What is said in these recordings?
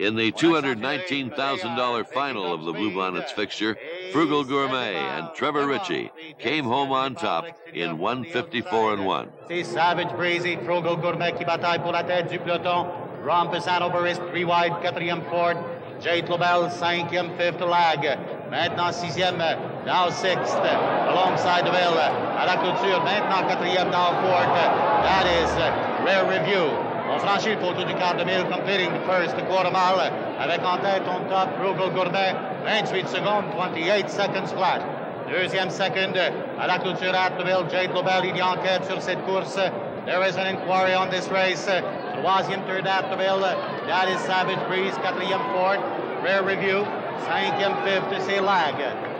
In the $219,000 final of the Blue Bonnets fixture, Frugal Gourmet and Trevor Ritchie came home on top in 154 and 1. C'est Savage Breezy, Frugal Gourmet qui bataille pour la tête du peloton. Ron Pisano Burris, three wide, quatrième Ford. Jay Lobel, cinquième, fifth lag. Maintenant sixième, now sixth, alongside the Ville. À la clôture, maintenant quatrième, now fourth. That is Rare Review. On franchit le poteau du quart de mille, completing the first quarter mile. Avec en tête on top Frugal Gourmet, 28 secondes, 28 seconds flat. Deuxième second, à la clôture at the Ville, Jade Lobel, il y enquête sur cette course. There is an inquiry on this race. Troisième third at the Ville, that is Savage Breeze, quatrième Ford, Rare Review, cinquième fifth, c'est Lag.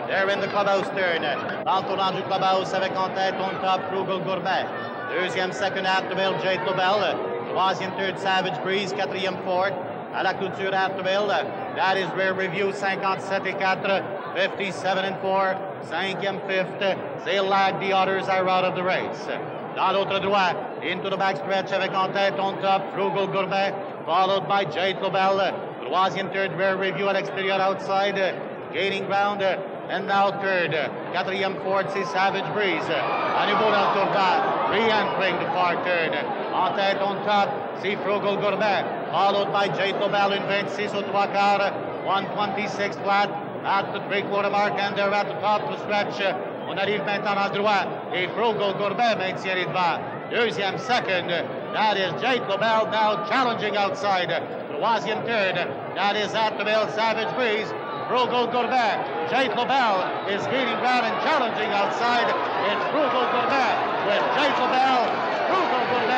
They're in the clubhouse turn. Dans le tournant du clubhouse avec en tête on top Frugal Gourmet. Deuxième second the Jade Lobel. Troisième third Savage Breeze, quatrième Ford. À la clôture at the Ville, that is Rare Review, 57 et 4, 57 and 4, cinquième fifth, c'est Lag, the others are out of the race. Dans l'autre droit, into the backstretch avec en tête on top Frugal Gourmet, followed by Jade Lobel. Troisième third Rare Review à l'extérieur outside, gaining ground. Uh, and now third, uh, quatrième Ford, c'est Savage Breeze. À nouveau dans le re-entering the far turn. En on top, c'est Frugal Gourmet, followed by Jade Lobel in 26 au trois quarts, 126 flat at the three-quarter mark, and they're at the top uh, the stretch. On arrive maintenant le droit et Frugal Gourmet maintient les devants. Deuxième second, that is Jake Lobel now challenging outside. Troisième third, that is at the Bill Savage Breeze. Frugal Gourmet, Jake Lobel is gaining ground and challenging outside. It's Frugal Gourmet with Jake Lobel. Frugal